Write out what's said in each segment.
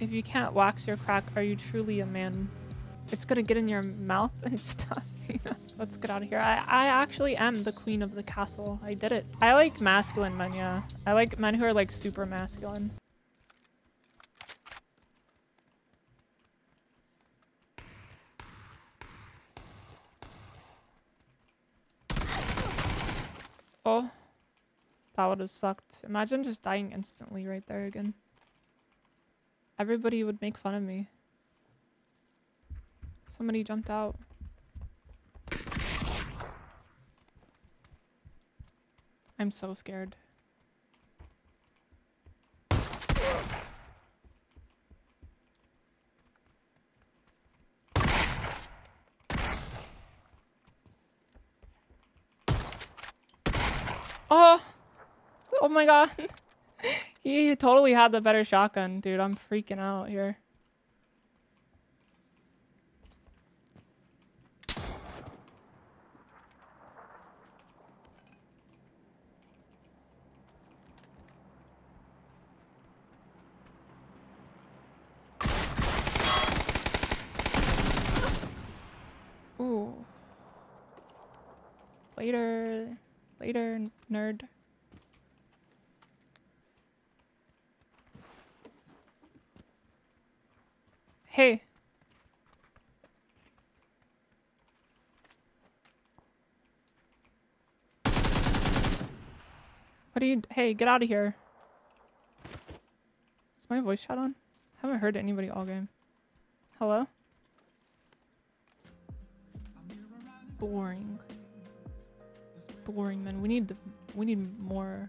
If you can't wax your crack, are you truly a man? It's gonna get in your mouth and stuff. Let's get out of here. I, I actually am the queen of the castle. I did it. I like masculine men, yeah. I like men who are like super masculine. Oh, that would have sucked. Imagine just dying instantly right there again. Everybody would make fun of me. Somebody jumped out. I'm so scared. Oh! Oh my god. he totally had the better shotgun, dude. I'm freaking out here. Ooh. Later. Later, nerd. Hey. What are you- hey, get out of here. Is my voice chat on? I haven't heard anybody all game. Hello? Boring. Boring, man. We need the we need more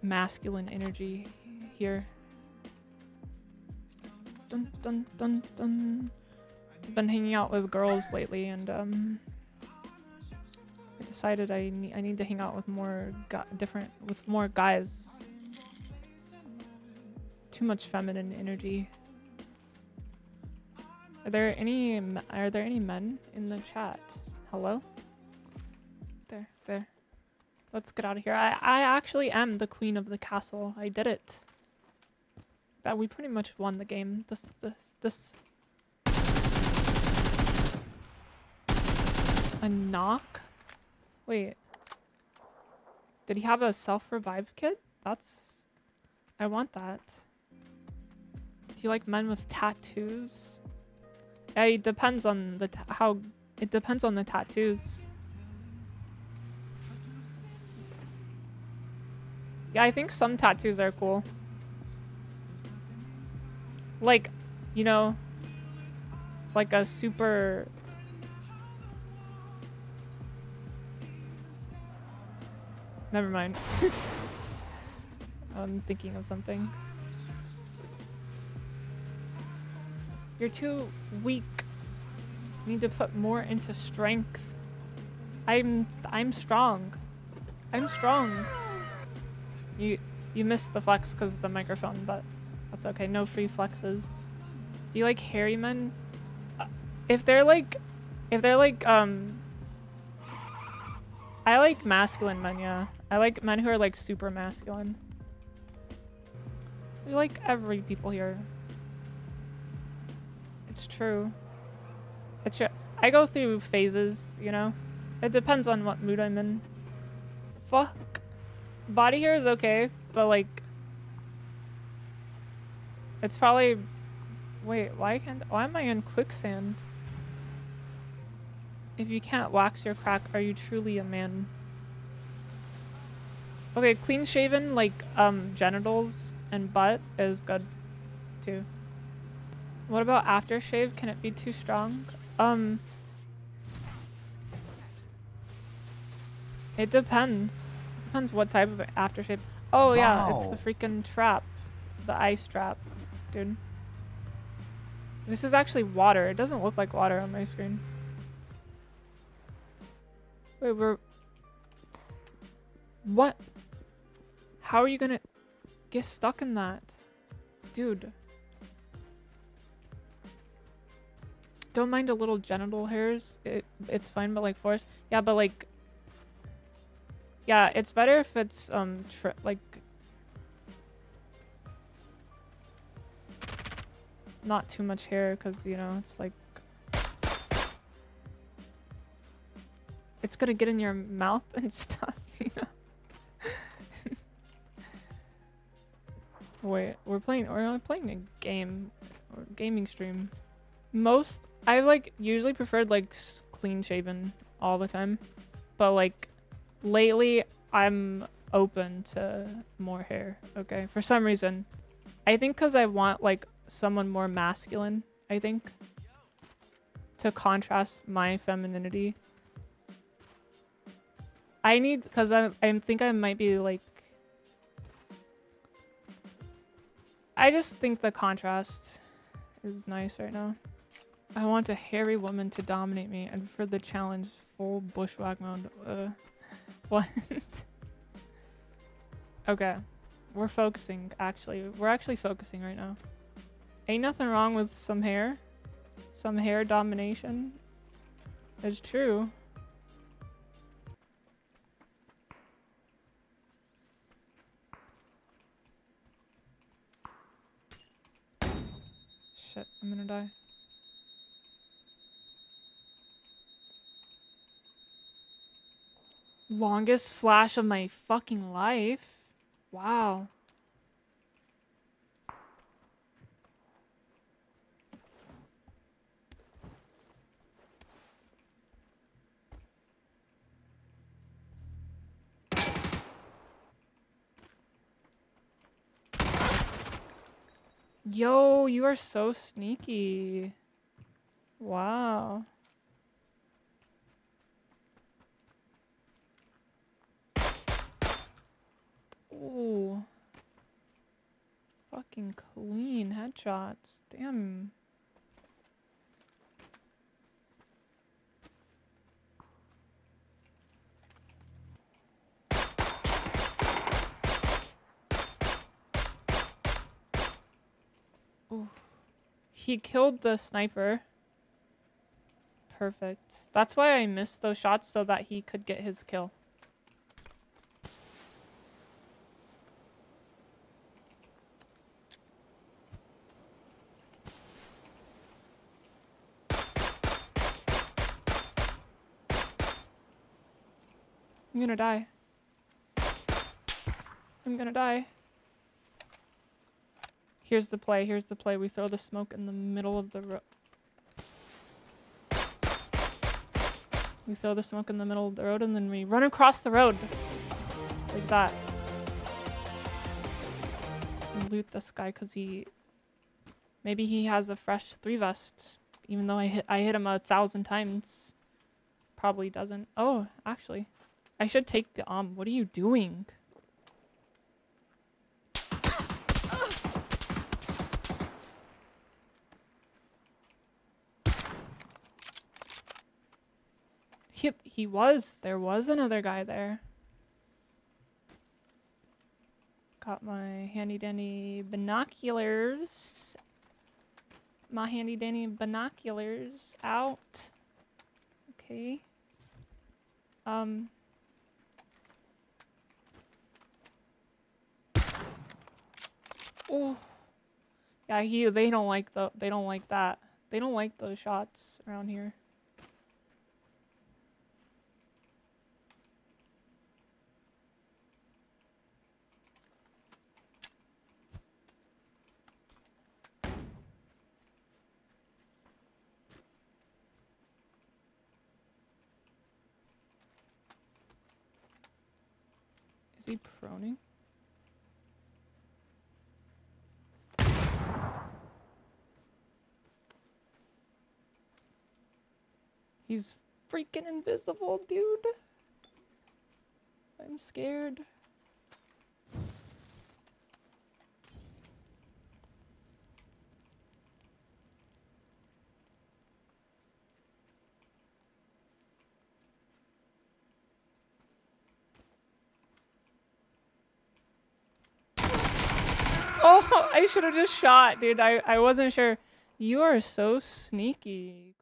masculine energy here. Dun dun dun dun. I've been hanging out with girls lately, and um, I decided I need I need to hang out with more different with more guys. Too much feminine energy. Are there any are there any men in the chat? Hello? There, there. Let's get out of here. I I actually am the queen of the castle. I did it. That we pretty much won the game. This this this A knock? Wait. Did he have a self-revive kit? That's I want that. Do you like men with tattoos? Yeah, it depends on the how it depends on the tattoos. Yeah, I think some tattoos are cool. Like, you know, like a super Never mind. I'm thinking of something. You're too weak. You need to put more into strength. I'm I'm strong. I'm strong. You you missed the flex because of the microphone, but that's okay. No free flexes. Do you like hairy men? Uh, If they're like, if they're like um. I like masculine men, yeah. I like men who are like super masculine. We like every people here. It's true. It's true. I go through phases, you know? It depends on what mood I'm in. Fuck. Body hair is okay, but like... It's probably... Wait, why can't... Why am I in quicksand? If you can't wax your crack, are you truly a man? Okay, clean shaven, like, um, genitals and butt is good, too. What about aftershave? Can it be too strong? Um... It depends. It depends what type of aftershave. Oh yeah, it's the freaking trap. The ice trap, dude. This is actually water. It doesn't look like water on my screen. Wait, we're... What? How are you gonna get stuck in that? Dude. Don't mind a little genital hairs. It, it's fine, but like force. Yeah, but like... Yeah, it's better if it's, um, like... not too much hair because, you know, it's like... It's gonna get in your mouth and stuff, you know? Wait, we're playing, we're playing a game, or gaming stream. Most, I like, usually preferred like clean shaven all the time. But like, lately I'm open to more hair, okay? For some reason. I think because I want like someone more masculine, I think. To contrast my femininity. I need, because I, I think I might be like... I just think the contrast is nice right now. I want a hairy woman to dominate me and for the challenge full bushwhack mode. Uh, what? okay. We're focusing, actually. We're actually focusing right now. Ain't nothing wrong with some hair. Some hair domination. It's true. Shit, I'm gonna die. Longest flash of my fucking life. Wow. Yo, you are so sneaky. Wow. Ooh. Fucking clean headshots. Damn. Ooh. He killed the sniper. Perfect. That's why I missed those shots so that he could get his kill. I'm gonna die. I'm gonna die. Here's the play, here's the play. We throw the smoke in the middle of the road. We throw the smoke in the middle of the road and then we run across the road. Like that. And loot this guy because he... Maybe he has a fresh three vest. Even though I hit, I hit him a thousand times. Probably doesn't. Oh, actually. I should take the um. What are you doing? He, he was. There was another guy there. Got my handy dandy binoculars. My handy dandy binoculars out. Okay. Um, Oh. Yeah, he they don't like the they don't like that. They don't like those shots around here. He proning? He's freaking invisible, dude. I'm scared. Oh, I should have just shot, dude. I, I wasn't sure. You are so sneaky.